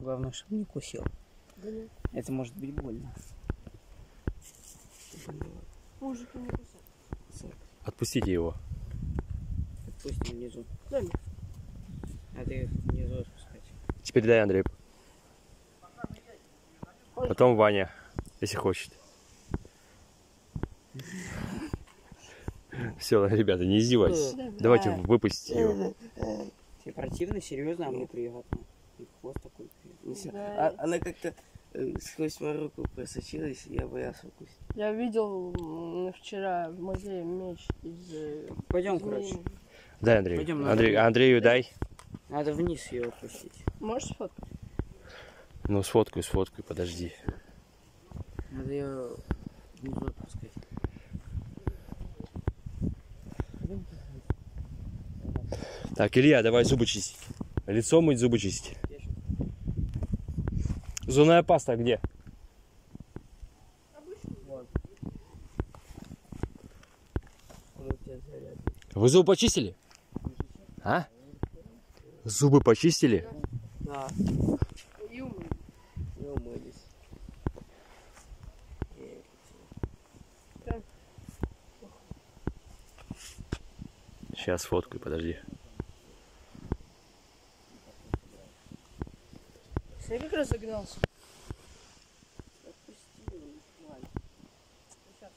Главное, чтобы не кусил. Да нет. Это может быть больно. Мужики не кусают. Отпустите его. Отпусти внизу. Да нет. А ты внизу отпускать. Теперь дай Андрей. Потом Ваня, если хочет. Все, ребята, не издевайтесь. Давайте выпустите его. Тебе противно, серьезно, а мне приятно. И хвост такой. Не. Да. А- она как-то э, сквозь мою руку просочилась, и я боялся укусить. Я видел вчера в музее меч из э, Пойдем, змеи. короче. Дай Андрею. Пойдем на Андрей. Андрею дай. Надо вниз ее опустить. Можешь сфоткать? Ну, сфоткаю, сфоткаю, подожди. Надо ее внизу отпускать. Так, Илья, давай зубы чистить. Лицо мыть, зубы чистить. Зубная паста где? Вы зубы почистили? А? Зубы почистили? Да, И умылись. Сейчас фоткаю, подожди. Я как разогнался. Отпусти его, Сейчас,